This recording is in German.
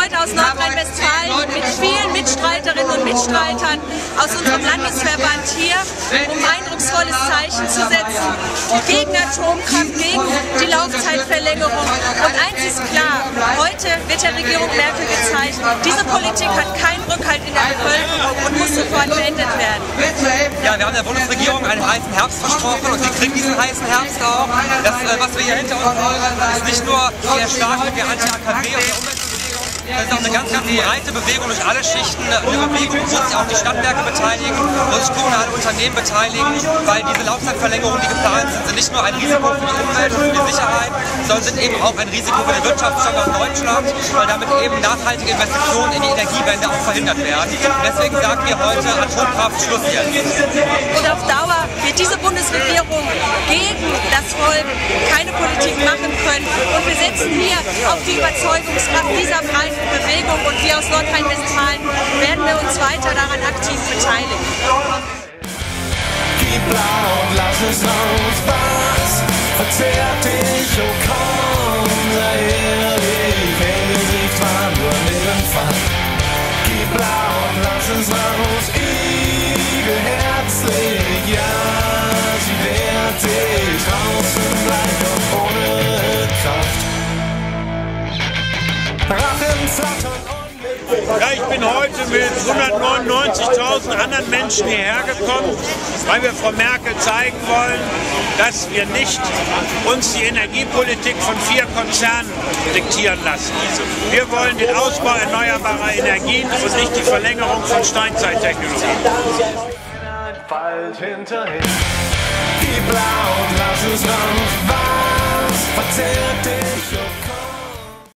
aus Nordrhein-Westfalen mit vielen Mitstreiterinnen und Mitstreitern aus unserem Landesverband hier, um eindrucksvolles Zeichen zu setzen gegen Atomkraft, gegen die Laufzeitverlängerung. Und eins ist klar, heute wird der Regierung Merkel gezeigt, diese Politik hat keinen Rückhalt in der Bevölkerung und muss sofort beendet werden. Ja, wir haben der Bundesregierung einen heißen Herbst versprochen und sie kriegt diesen heißen Herbst auch. Das, äh, was wir hier hinter uns haben, ist nicht nur sehr stark mit der Anti-AKW und der Umwelt das ist auch eine ganz, ganz breite Bewegung durch alle Schichten. Eine Bewegung, wo sich auch die Stadtwerke beteiligen, wo sich kommunale Unternehmen beteiligen, weil diese Laufzeitverlängerungen, die geplant sind, sind nicht nur ein Risiko für die Umwelt und für die Sicherheit, sondern sind eben auch ein Risiko für den Wirtschaftsstandort Deutschland, weil damit eben nachhaltige Investitionen in die Energiewende auch verhindert werden. Deswegen sagen wir heute Atomkraft Schluss jetzt. Und auf Dauer Bundesregierung gegen das Volk keine Politik machen können. Und wir setzen hier auf die Überzeugungskraft dieser breiten Bewegung und wir aus Nordrhein-Westfalen werden wir uns weiter daran aktiv beteiligen. Gib und lass es raus, was verzehrt Ja, ich bin heute mit 199.000 anderen Menschen hierher gekommen, weil wir Frau Merkel zeigen wollen, dass wir nicht uns die Energiepolitik von vier Konzernen diktieren lassen. Wir wollen den Ausbau erneuerbarer Energien und nicht die Verlängerung von Steinzeittechnologien. bald hinterher. Gib blau und lass es raus, was verzehrt dich?